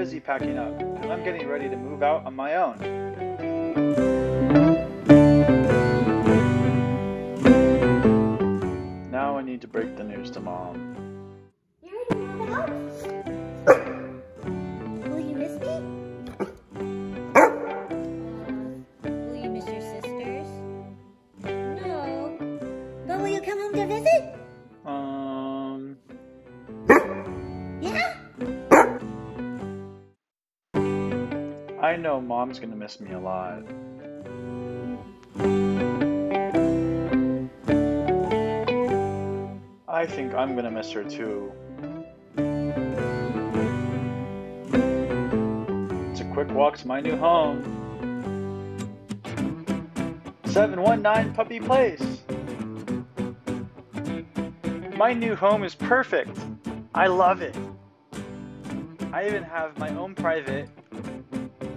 Busy packing up, and I'm getting ready to move out on my own. Now I need to break the news to mom. I know mom's gonna miss me a lot. I think I'm gonna miss her too. It's a quick walk to my new home. 719 Puppy Place. My new home is perfect. I love it. I even have my own private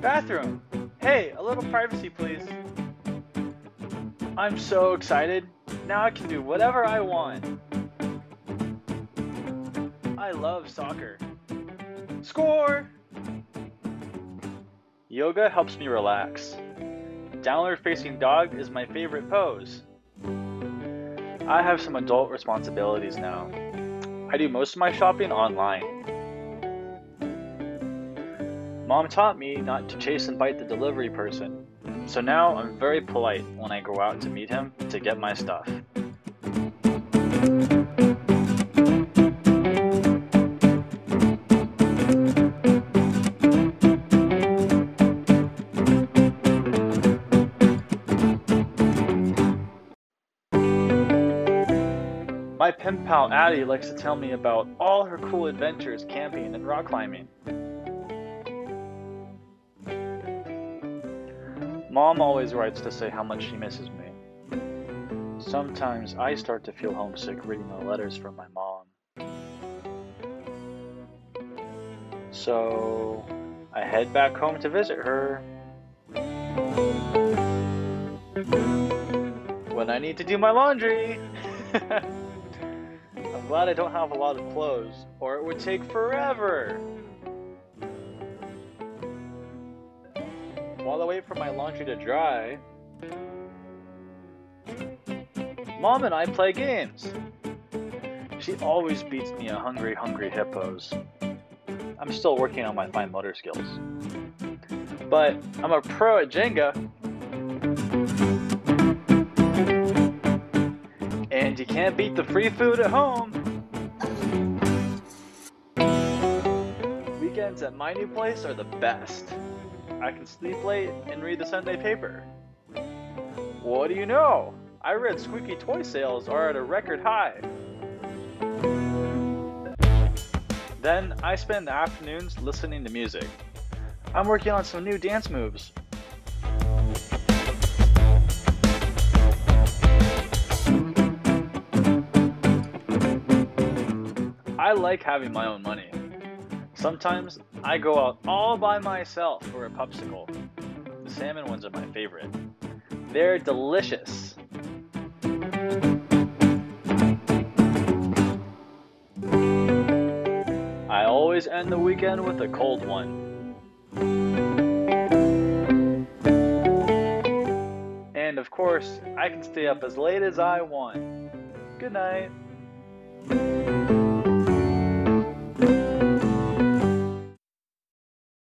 bathroom. Hey, a little privacy, please. I'm so excited. Now I can do whatever I want. I love soccer. Score! Yoga helps me relax. Downward facing dog is my favorite pose. I have some adult responsibilities now. I do most of my shopping online. Mom taught me not to chase and bite the delivery person, so now I'm very polite when I go out to meet him to get my stuff. My pen pal Addie likes to tell me about all her cool adventures camping and rock climbing. Mom always writes to say how much she misses me. Sometimes I start to feel homesick reading the letters from my mom. So I head back home to visit her. When I need to do my laundry. I'm glad I don't have a lot of clothes, or it would take forever. While I wait for my laundry to dry, Mom and I play games. She always beats me at Hungry Hungry Hippos. I'm still working on my fine motor skills. But I'm a pro at Jenga. And you can't beat the free food at home. Weekends at my new place are the best. I can sleep late and read the Sunday paper. What do you know? I read squeaky toy sales are at a record high. Then I spend the afternoons listening to music. I'm working on some new dance moves. I like having my own money. Sometimes I go out all by myself for a popsicle. The salmon ones are my favorite. They're delicious. I always end the weekend with a cold one. And of course, I can stay up as late as I want. Good night.